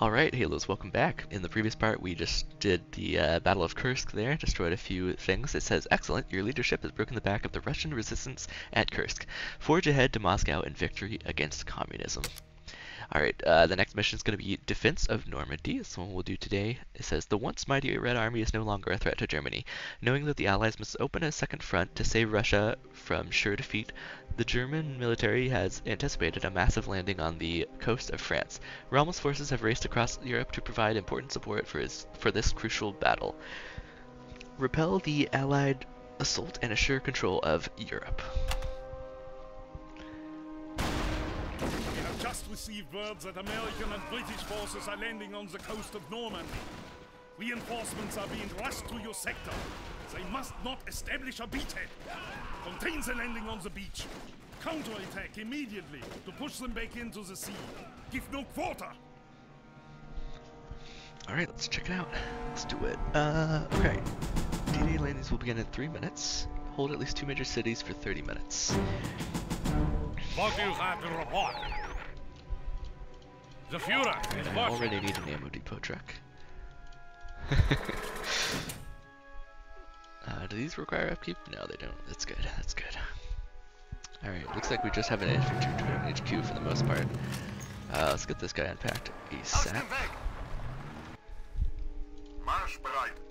Alright, Halos, welcome back. In the previous part, we just did the uh, Battle of Kursk there, destroyed a few things. It says, Excellent, your leadership has broken the back of the Russian resistance at Kursk. Forge ahead to Moscow in victory against communism. Alright, uh, the next mission is going to be Defense of Normandy. This one we'll do today. It says, The once mighty Red Army is no longer a threat to Germany. Knowing that the Allies must open a second front to save Russia from sure defeat, the German military has anticipated a massive landing on the coast of France. Rommel's forces have raced across Europe to provide important support for, his, for this crucial battle. Repel the Allied assault and assure control of Europe. Received word that American and British forces are landing on the coast of Normandy. Reinforcements are being rushed to your sector. They must not establish a beachhead. Contain the landing on the beach. Counterattack immediately to push them back into the sea. Give no quarter. Alright, let's check it out. Let's do it. Uh, okay. D-Day landings will begin in 3 minutes. Hold at least two major cities for 30 minutes. What do you have to report? The Führer is I already need an ammo depot truck. uh, do these require upkeep? No, they don't. That's good. That's good. Alright, looks like we just have an infantry HQ for the most part. Uh, let's get this guy unpacked ASAP. Marsch bereit!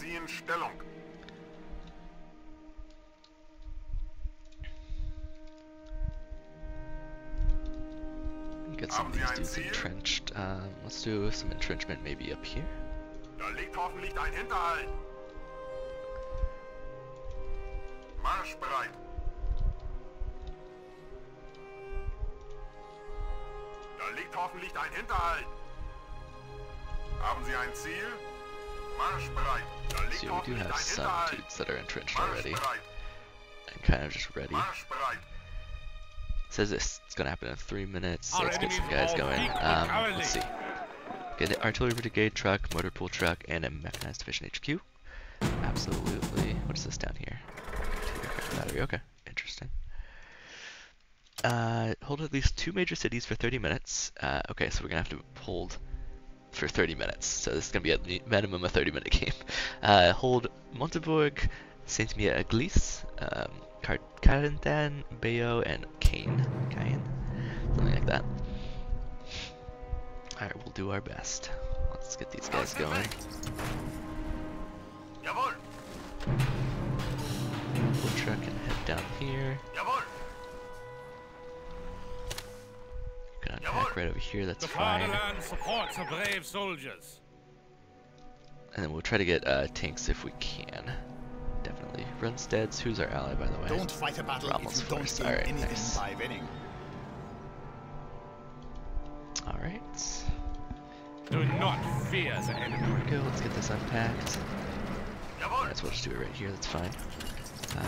Wir beziehen Stellung. Get some of these dudes entrenched. Um, let's do some entrenchment maybe up here. Da liegt hoffentlich ein Hinterhalt. Marsch bereit. Da liegt hoffentlich ein Hinterhalt. Haben Sie ein Ziel? Marsch bereit. Da liegt See, we do have some Hinterhalt. dudes that are entrenched already and kind of just ready. Marsch bereit. says this it's gonna happen in three minutes, so let's get some guys going. Um, let's see. Get an artillery brigade truck, motor pool truck, and a mechanized division HQ. Absolutely. What is this down here? Battery. Okay, interesting. Uh, hold at least two major cities for 30 minutes. Uh, okay, so we're gonna have to hold for 30 minutes. So this is gonna be at the minimum a 30 minute game. Uh, hold Montebourg, Sainte-Mère-Église, um, Car- Carentan, Bayeux, and Caen. Caen? Something like that. Alright, we'll do our best. Let's get these guys going. Weg. Jawohl. We'll truck and head down here. Jawohl. Gonna unpack right over here, that's The fine. fatherland supports the brave soldiers. And then we'll try to get uh, tanks if we can. Definitely. Rundstedt's, who's our ally by the way? Don't fight a battle Rommel's if you don't force. gain Alright, anything nice. by winning. Alright. Do not fear the enemy. There we go, let's get this unpacked. Jawohl. Might as well just do it right here, that's fine. Um,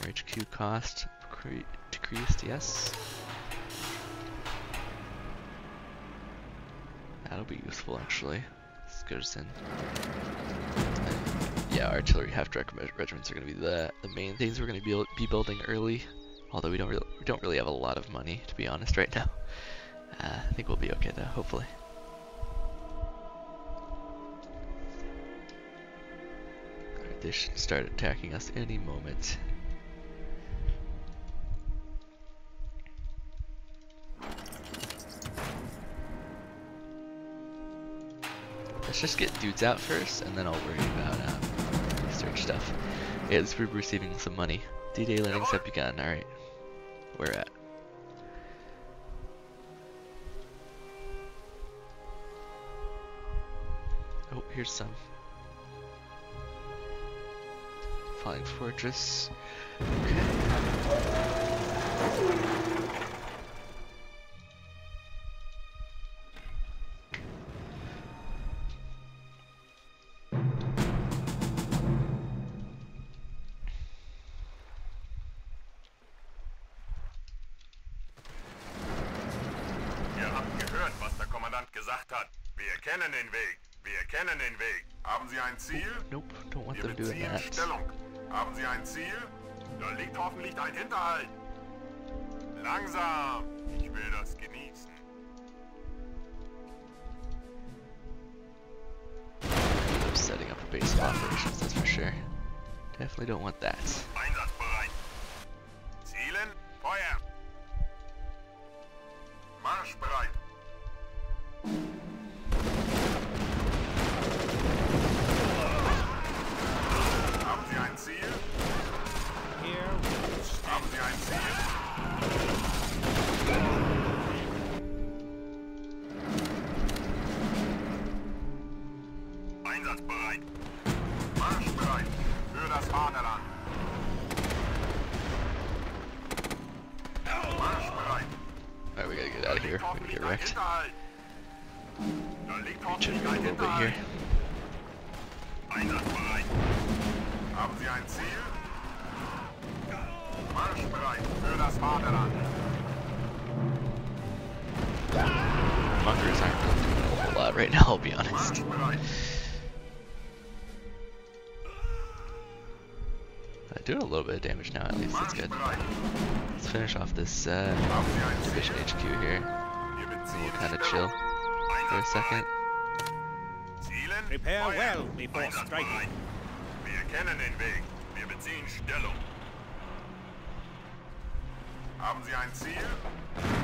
armor HQ cost decreased, yes. That'll be useful actually. This goes in. Yeah, artillery half-track regiments are going to be the the main things we're going to be be building early. Although we don't really we don't really have a lot of money to be honest right now. Uh, I think we'll be okay though, hopefully. They should start attacking us any moment. Let's just get dudes out first, and then I'll worry about um, research stuff. Yeah, at least we're receiving some money. D-Day landings have begun. Alright. Where at? Oh, here's some. Flying Fortress. Okay. Don't want Wir them doing that. Haben Sie ein Ziel? Da liegt hoffentlich ein Hinterhalt. Langsam. Ich will das genießen. Setting up a base of operations, that's for sure. Definitely don't want that. At least. That's good. Let's finish off this uh, Haben Sie ein division HQ here. And We'll kind of chill for a second. Prepare well before striking. Wir kennen den Weg. Wir beziehen Stellung. Haben Sie ein Ziel?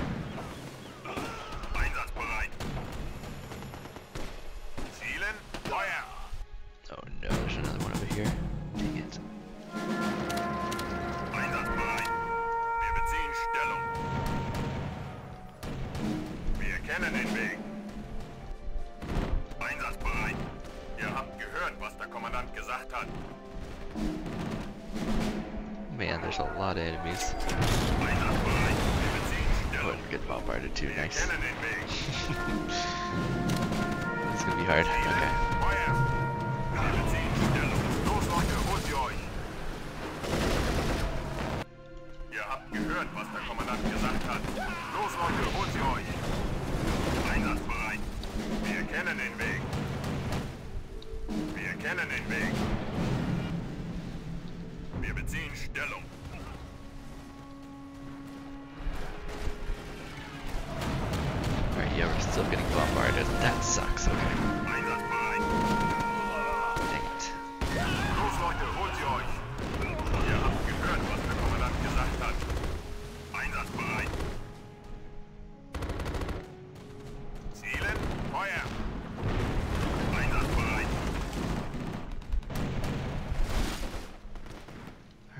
And we're getting bombarded too. Wir Nice. kennen. It's gonna be hard. Okay. Bombarded. That sucks. Okay.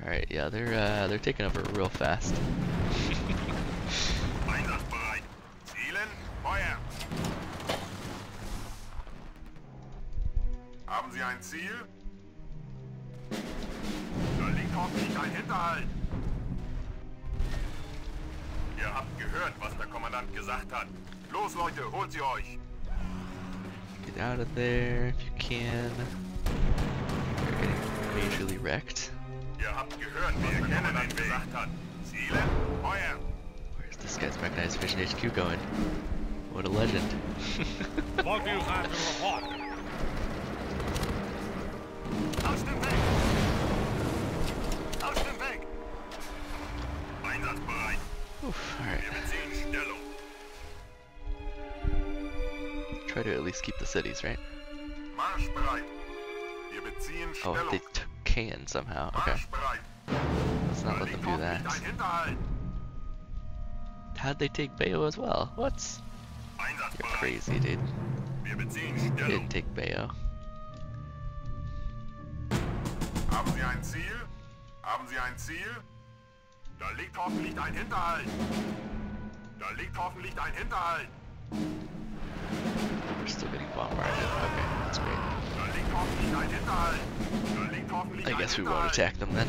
Alright, yeah, they're uh, they're taking over real fast. HQ going? What a legend. You have to report? Aus Weg! Aus Weg! Einsatzbereit. Oof, alright. Wir beziehen Stellung. Try to at least keep the cities, right? Marschbereit. Wir beziehen Oh, they took Caen somehow. Okay. Let's not let them do that. How'd they take Bayeux as well? What? You're crazy, dude. Didn't take Bayeux. Haben Sie ein Ziel? Haben Sie ein Ziel? Da liegt hoffentlich ein Hinterhalt. Da liegt hoffentlich ein Hinterhalt. We're still getting bombarded. Okay, that's great. Da liegt hoffentlich ein Hinterhalt. Da liegt hoffentlich I guess we won't attack them then.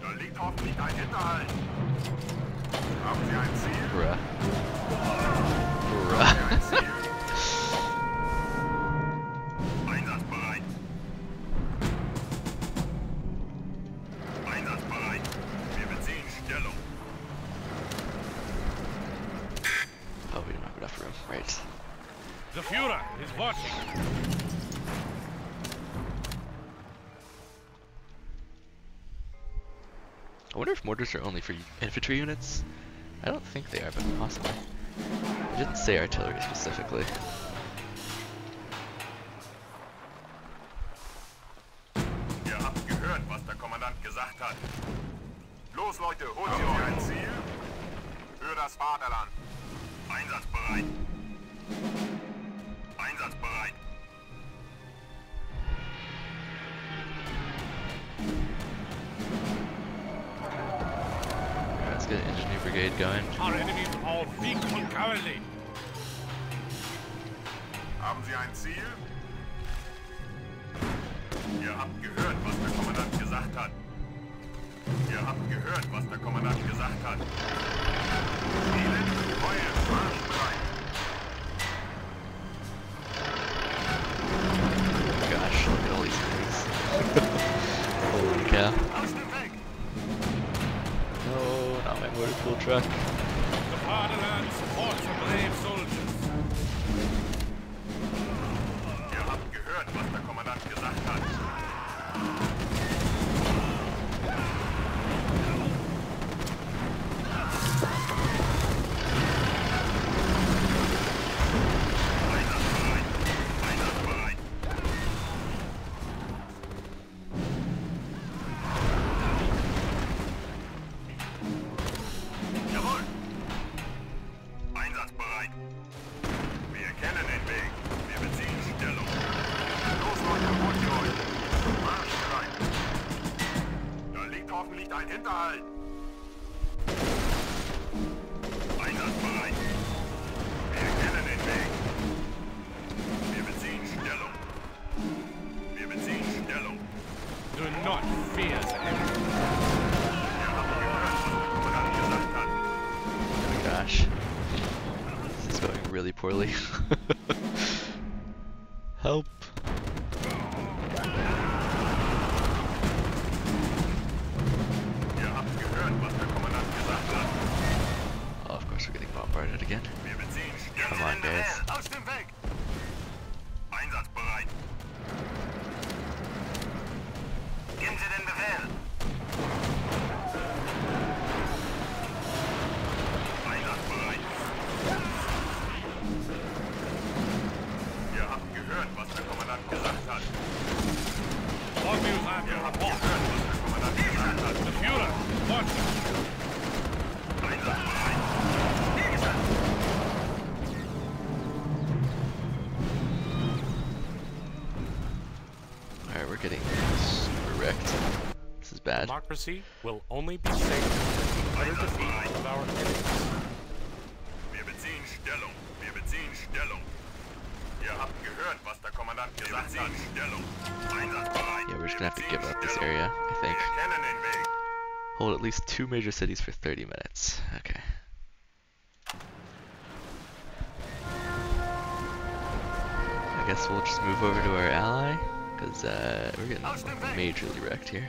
Da liegt hoffentlich ein Hinterhalt. Haben Sie ein Ziel? Bruh. Haben Sie ein Bruh. Ziel? Einsatzbereit. Einsatzbereit. Wir beziehen Stellung. oh, we don't have enough room. Right. The Führer is watching. I wonder if mortars are only for infantry units? I don't think they are, but possibly. I didn't say artillery specifically. Holy cow. Aus dem Weg! No, not my motor pool truck. Hinterhalt. Einsatzbereit. Wir kennen den Weg. Wir beziehen Stellung. Wir beziehen Stellung. Do not fear the enemy. Ihr habt gehört, was der gesagt hat. Oh my gosh. This is going really poorly. Help. Democracy will only be safe the utter defeat of our enemies. Wir beziehen Stellung. Wir beziehen Stellung. Ihr habt gehört, was der Kommandant gesagt hat. Stellung. Einsatzbereit. Yeah, we're just gonna have to give up this area, I think. Hold at least two major cities for 30 minutes. Okay. I guess we'll just move over to our ally, because uh, we're getting majorly wrecked here.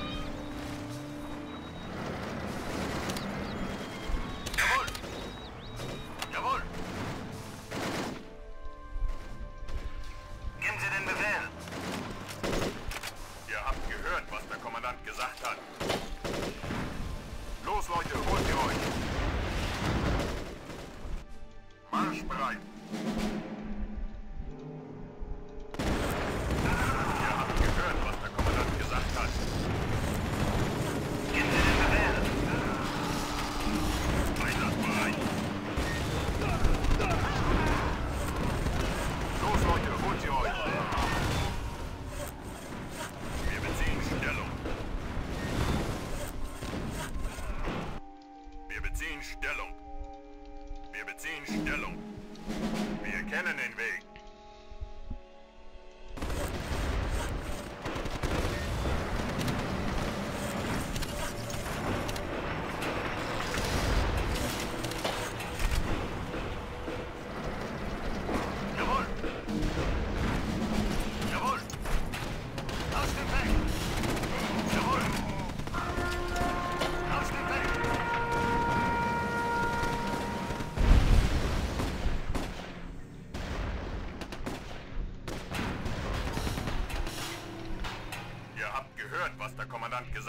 Yellow.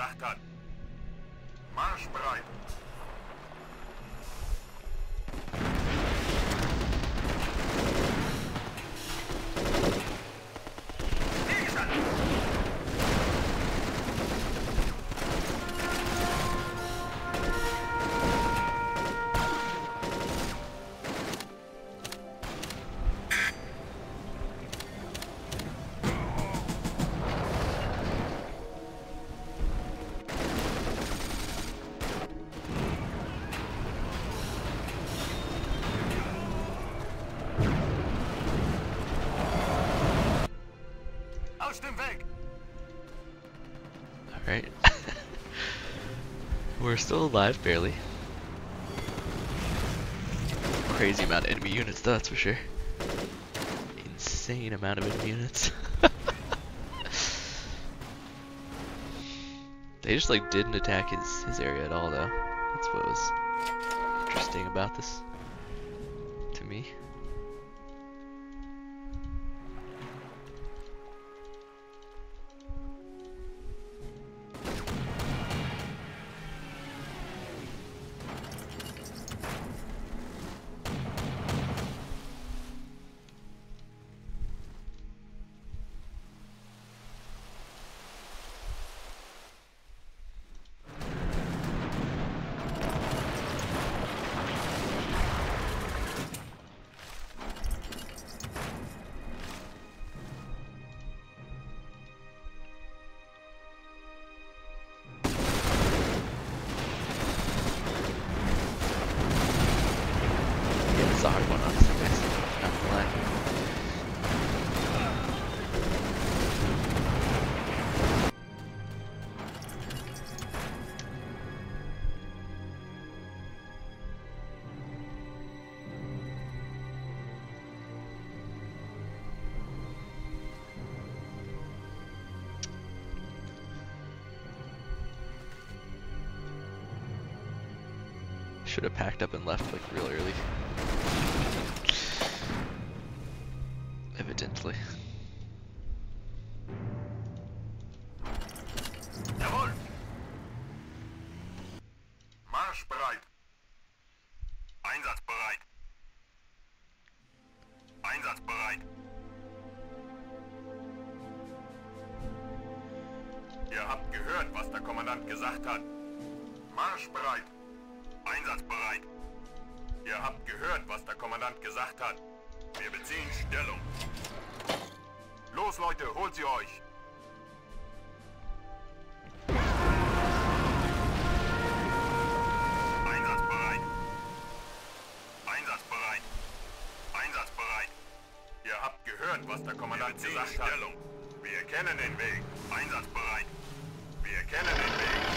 Kommandant Alright. We're still alive, barely. Crazy amount of enemy units, though, that's for sure. Insane amount of enemy units. they just like didn't attack his his area at all, though. That's what was interesting about this to me. Should have packed up and left like real early. Evidently. Ihr habt gehört, was der Kommandant gesagt hat. Einsatzbereit. Ihr habt gehört, was der Kommandant gesagt hat. Wir beziehen Stellung. Los, Leute, holt sie euch. Einsatzbereit. Einsatzbereit. Einsatzbereit. Ihr habt gehört, was der Kommandant gesagt hat. Stellung. Wir kennen den Weg. Einsatzbereit. Wir kennen den Weg.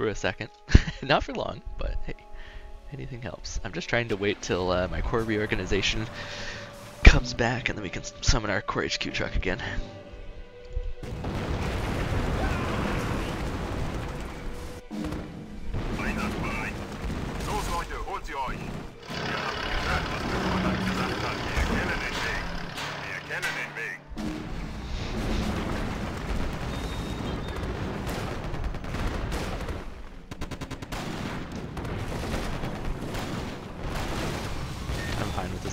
For a second. Not for long, but hey, anything helps. I'm just trying to wait till uh, my corps reorganization comes back and then we can summon our corps HQ truck again.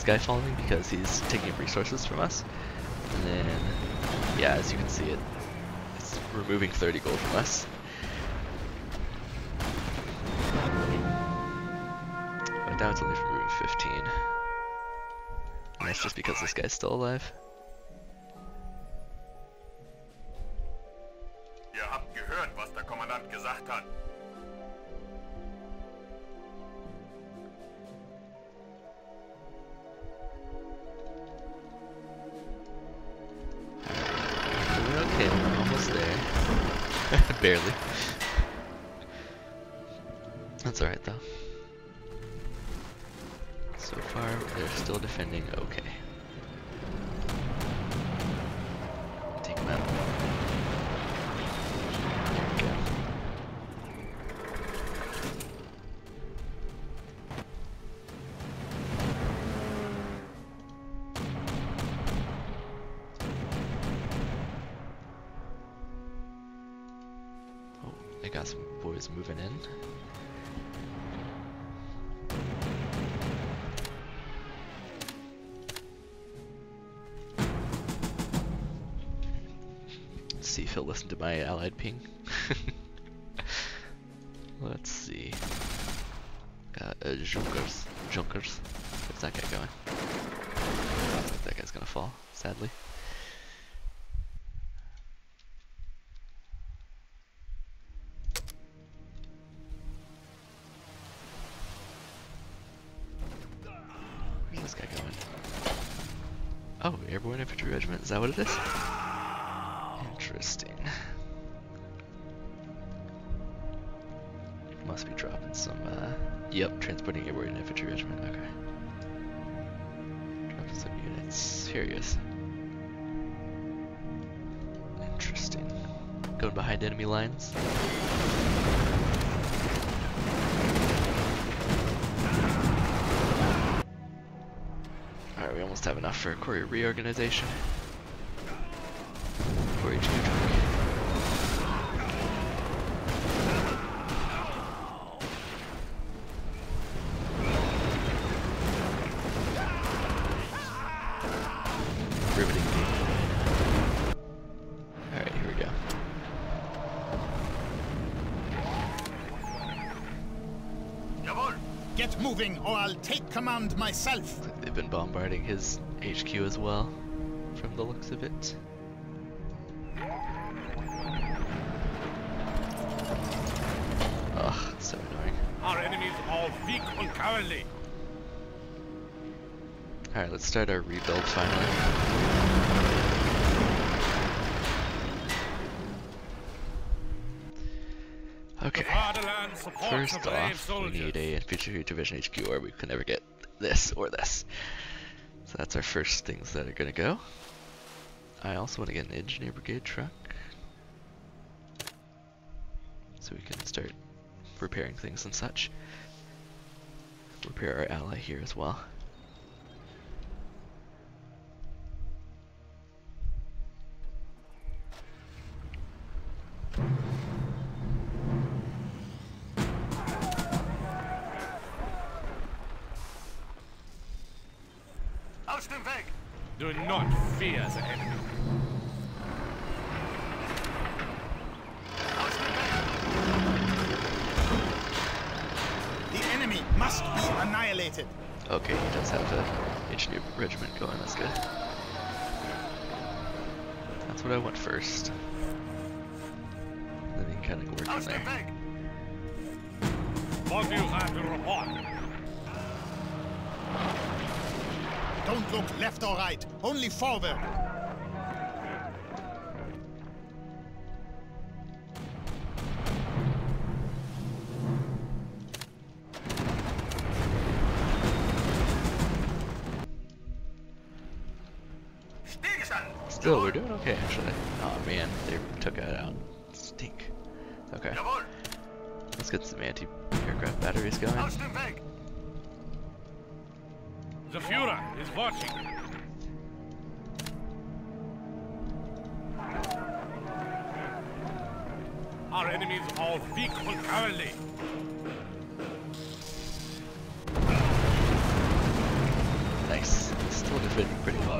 Guy falling because he's taking resources from us. And then, yeah, as you can see it, it's removing 30 gold from us. But now it's only removing 15. And that's just because this guy's still alive. Okay, we're almost there. Barely. That's alright though. So far, they're still defending okay. This guy going? Oh, Airborne Infantry Regiment, is that what it is? Interesting. Must be dropping some, uh, yep, transporting airborne infantry regiment, okay. Dropping some units. Here he is. Interesting. Going behind enemy lines. Have enough for a Courier reorganization. Courier 2 truck. Riveting game. Alright, here we go. Get moving, or I'll take command myself. Looks like they've been bombarding his HQ as well, from the looks of it. Ugh, so annoying. Our enemies are weak and cowardly. Alright, let's start our rebuild finally. Okay. The fatherland supports First off, we need a infantry division HQ or we can never get this or this. So that's our first things that are gonna go. I also want to get an engineer brigade truck. So we can start repairing things and such. Repair our ally here as well. Annihilated. Okay, he does have a engineer regiment going, that's good. That's what I want first. Then we can kind of work from there. What do you have to report? Don't look left or right, only forward. Okay actually. Oh man, they took it out. Stink. Okay, let's get some anti-aircraft batteries going. Aus dem Weg! The Führer is watching. Our enemies are weak cowardly. Nice. Still defending pretty well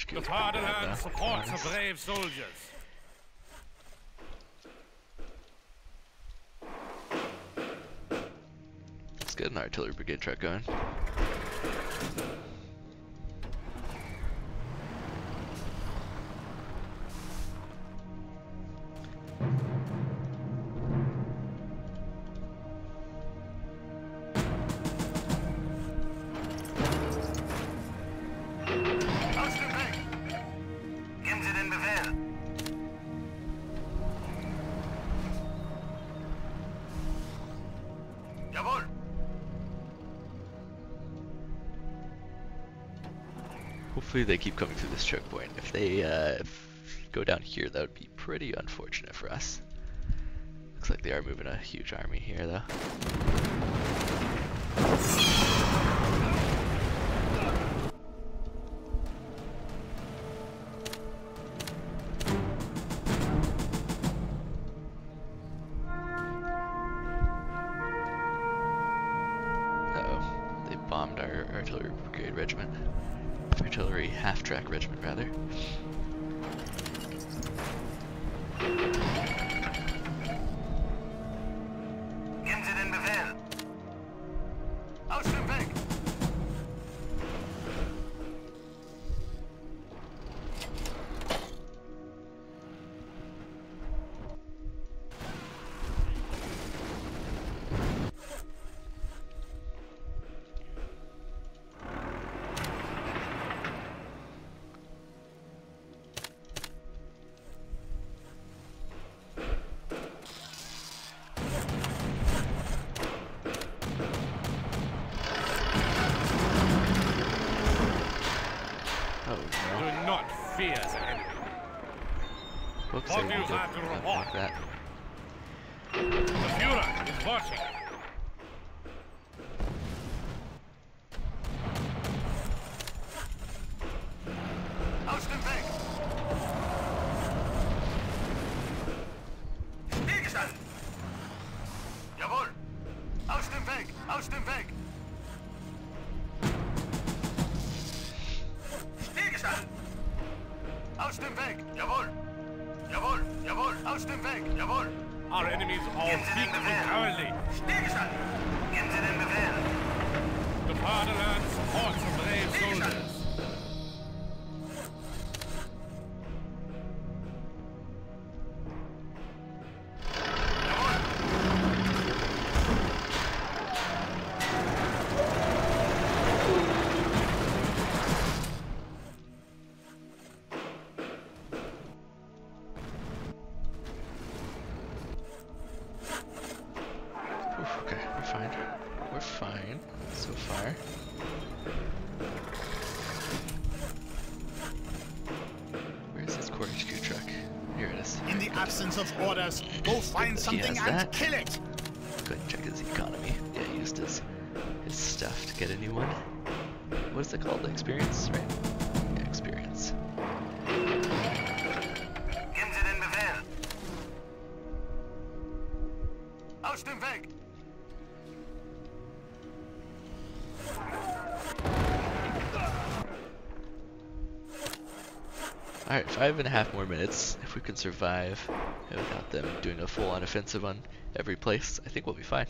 HQ. The is pretty bad, fatherland though, to be supports the brave soldiers. Let's get an artillery brigade truck going. Hopefully they keep coming through this checkpoint. If they uh, go down here, that would be pretty unfortunate for us. Looks like they are moving a huge army here, though. Like that. The Führer is watching. Aus dem Weg! Aus dem Weg! Aus dem Weg! Aus dem Weg! Jawohl! Jawohl! Jawohl! Aus dem Weg! Jawohl! Our enemies are Geben Sie den weak and Befehl! cowardly. Stillgestanden! Geben Sie den Befehl! The fatherland supports the brave soldiers. Aus dem Weg! Alright, five and a half more minutes. If we can survive without them doing a full-on offensive on every place, I think we'll be fine.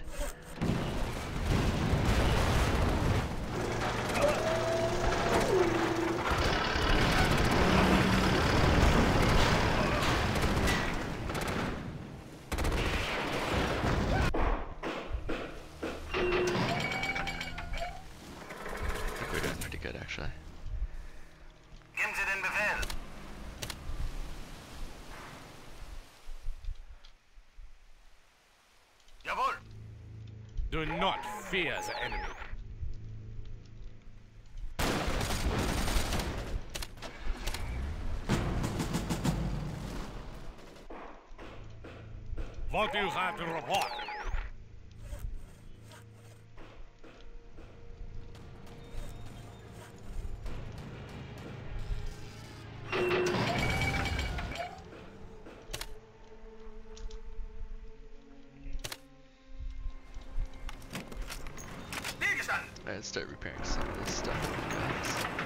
Let's start repairing some of this stuff that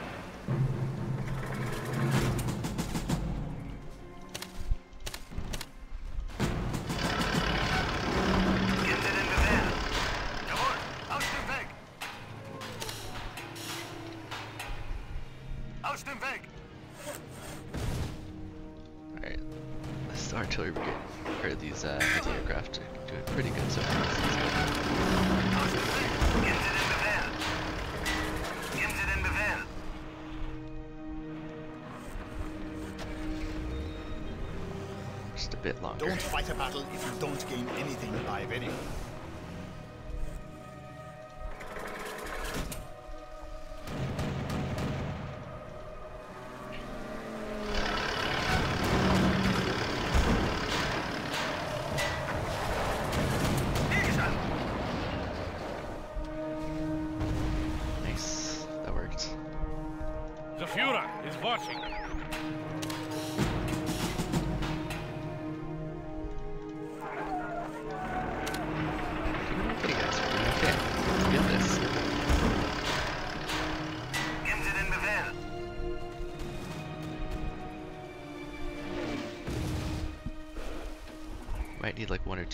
longer. Don't fight a battle if you don't gain anything by winning. Nice, that worked. The Führer is watching.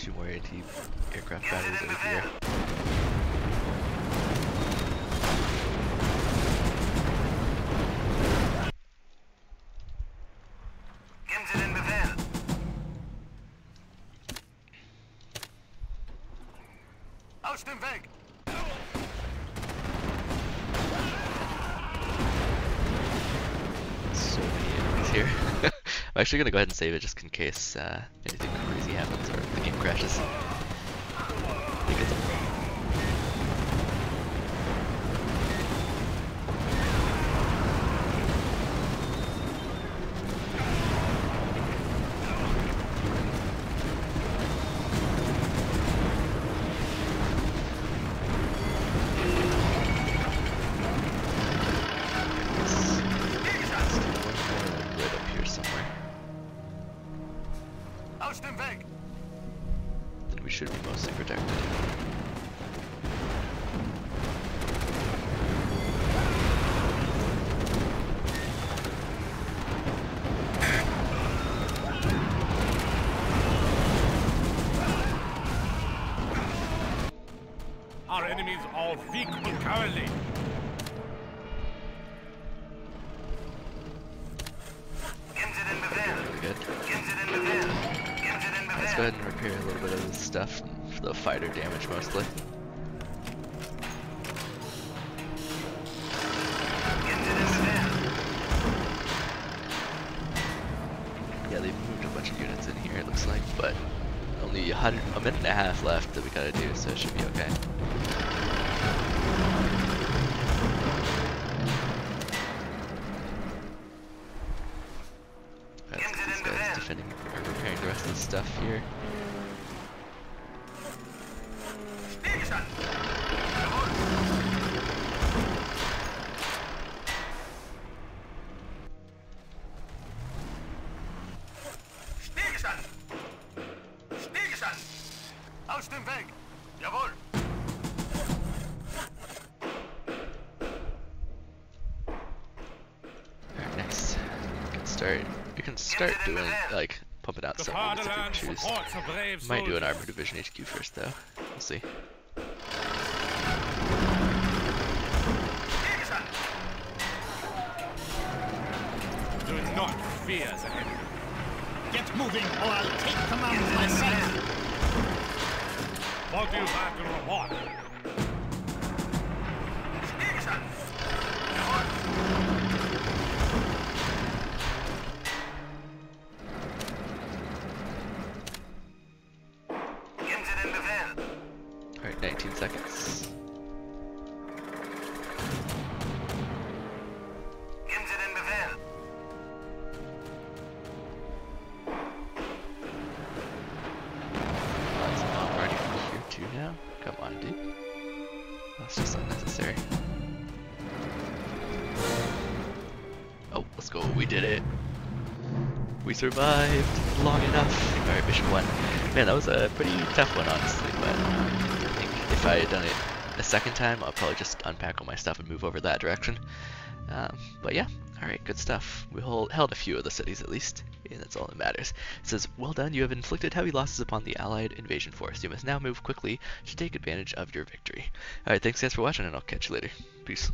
Two more anti-aircraft batteries over here. So many enemies here. I'm actually gonna go ahead and save it just in case uh, anything happens or the game crashes. Our enemies are weak and cowardly. Geben Sie den Befehl. Pretty good. Geben Sie den Befehl. Geben Sie den Let's go ahead and repair a little bit of this stuff for the fighter damage mostly. Geben Sie den Befehl. Yeah, they've moved a bunch of units in here, it looks like, but only a, hundred, a minute and a half left that we gotta do, so it should be okay. That's Geben Sie these guys defending or repairing the rest of the stuff here. Might do an armor division HQ first though. We'll see. Survived long enough. Alright, mission one. Man, that was a pretty tough one, honestly, but um, I think if I had done it a second time, I'll probably just unpack all my stuff and move over that direction. Um, but yeah, alright, good stuff. We hold, held a few of the cities at least, and that's all that matters. It says, well done, you have inflicted heavy losses upon the allied invasion force. You must now move quickly to take advantage of your victory. Alright, thanks guys for watching, and I'll catch you later. Peace.